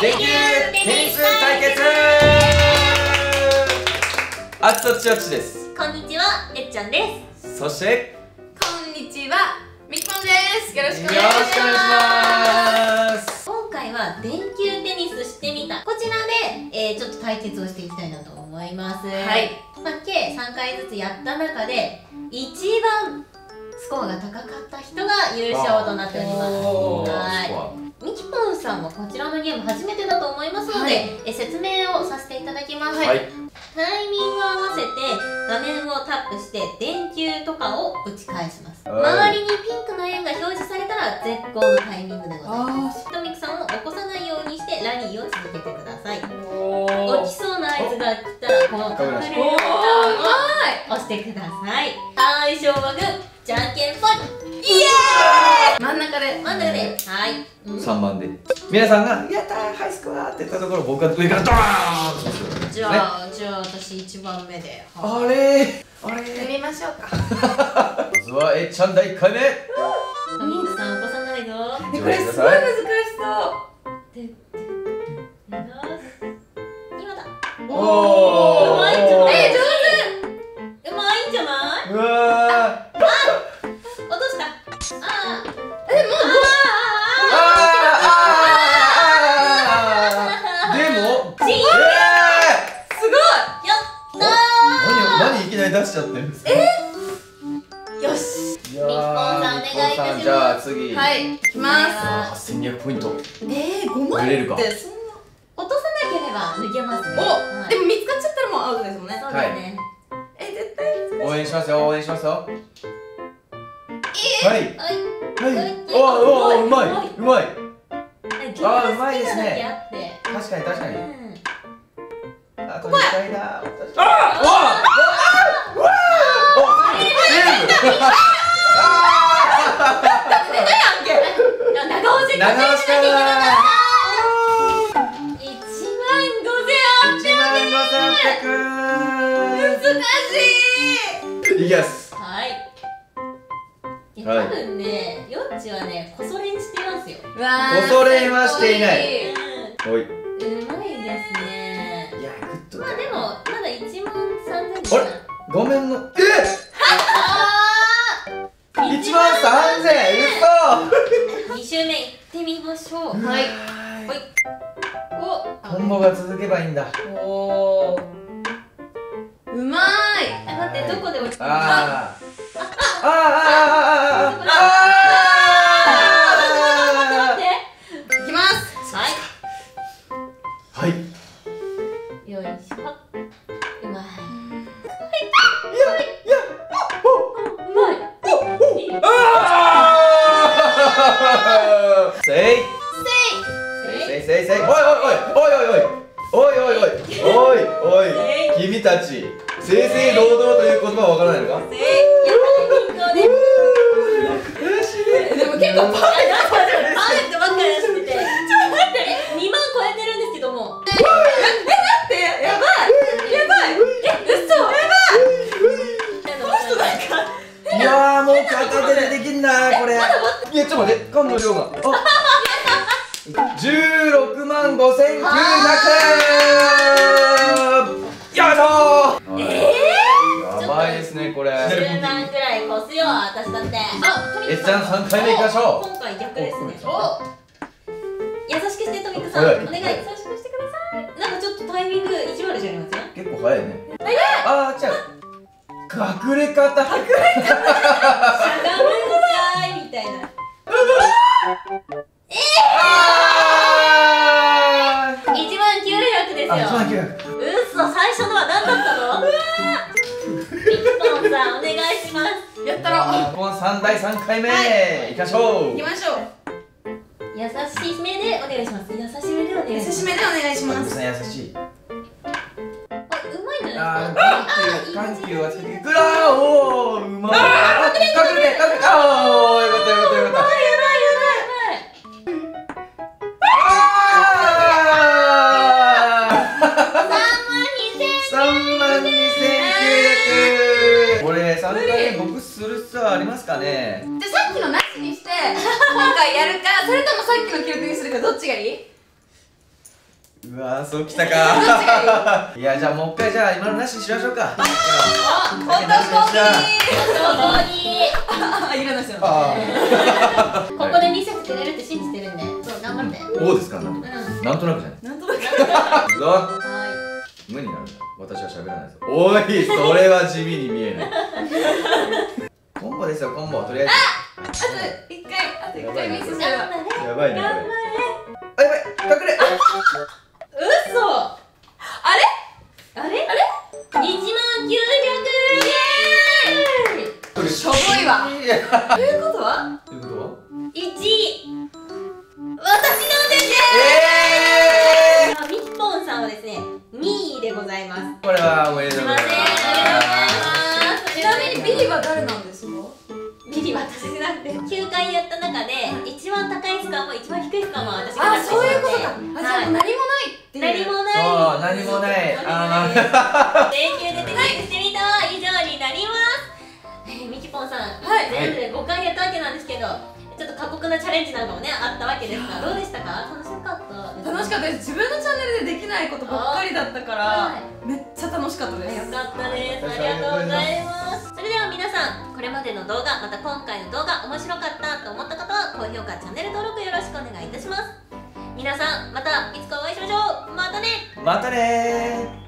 電球テニス対決。あっとちおちです。こんにちはえっちゃんです。そして？こんにちは、みきぽんです。よろしくお願いします。今回は電球テニスしてみた。こちらで、えー、ちょっと対決をしていきたいなと思います。はい。まあ、計3回ずつやった中で一番スコアが高かった人が優勝となっております。はいきぽんさんはこちらのゲーム初めてだと思いますので、はい。え説明をさせていただきます、はい。タイミングを合わせて画面をタップして電球とかを打ち返します。はい。周りにピンクの円が表示されたら絶好のタイミングでございます。あとみくさんを起こさないようにしてラリーを続けてください。お落ちそうな合図が来たらこの隠れるボタンを押してください。最初はグーじゃんけんぽい。イエ真ん中で。真ん中で。はい、うん。3番で。皆さんが「やったーハイスコア!」って言ったところ僕が上からドーンとするじゃあ、じゃあ私1番目で。あれー。あれやってーみましょうか。まずはえっちゃん第1回目。トミンクさん起こさないぞえこれすごい。難しそう。で今だおーうまいしちゃってるんですかい。よし。みっぽんさんお願いいたします。じゃあ次。はい。いきます。さあ8200ポイント。えー、五万ってそんな。ー落とさなければ抜けますね。お、はい。でも見つかっちゃったらもうアウトですもんね。そうですね。え絶対。応援しますよ応援しますよ。はい。はい。はい。おおおうまいうまい。あーうまいですね。確かに確かに。うん。あと2回だ。ああ難しい。いきます。5000はい。多分ねヨッチはねこそ練してますよ。うわー恐れはしていない。うん。おい。うまいですね。いや good まあでもまだ1万3000円あれ？画面のえ？あ1万3000 2周目いってみましょう。嘘はいほい。おコンボが続けばいいんだ。おお。うまい。あ待ってどこで落ちたあー。あーあーあーあー。あー待せいおいおいおい。おいおいおい。おいおい。おい。おい。おい君たち。正々堂々という言葉はわからないのか？せいやったねでも結構パパー。フェクトばっかりやっててちょっと待って。2万超えてるんですけども。って。やばい。やばい。え嘘。やこの人なんかいやーもう片手でできんなこれいやちょっと待って缶の量があ16万5900円よいしょーえやばいですねこれ。10万くらい越すよ私だって。あトミえっちゃん3回目いきましょう。今回逆ですね。お優しくしてトミクさん。はい。お願い優しくしてください。なんかちょっとタイミング意地悪じゃありません結構早いね。あー違う。隠れ方。しゃがやったろ。日本三第三回目、は行きましょう。行きましょう。優しめでお願いします。優しめでお願い優します。しめでお願いします。優しい。ああ緩急緩急はつけてく。らーおーうまい。あ隠れて隠れて隠れて。あ2900これ3回目僕する必要ありますかね？じゃあさっきのなしにして今回やるかそれともさっきの記録にするかどっちがいい？うわーそうきたか。いやじゃあもう一回じゃあ今のなしにしましょうか。男気男にあいらない人なんだあここで見せてくれるって信じてるんで。そう頑張って。あそうですか？なんとうん。なんとなくじゃない？なんとなく。無になる。んだ私は喋らないぞ。おいそれは地味に見えない。コンボですよコンボ。とりあえあと一回。あと一回ミスいすれば頑張れ。ずやばいねあやばい。隠れ。嘘。あれ？あれ？あれ？1万900イエーイ。これしょぼいわ。ということ？はということ？は1位。私なんですえあみっぽんさんはですね2位でございます。ーこれはおめでとうございませんありがとうございます。ちなみにビリは誰なんですか？ビリ私なんで。9回やった中で一番高いスコアも一番低いスコアも私があそういうことか。あじゃあ何もはいない何もない。そう何もない。あー。請求でテニスしてみた。は以上になります、えー、みきぽんさん、はい。全部で5回やったわけなんですけどちょっと過酷なチャレンジなんかもねあったわけですがどうでしたか？楽しかった楽しかったです。自分のチャンネルいことばっかりだったから、はめっちゃ楽しかったですよかったです。ありがとうございます。それでは皆さん、これまでの動画、また今回の動画面白かったと思った方は高評価、チャンネル登録よろしくお願いいたします。皆さん、またいつかお会いしましょう。またね。またねー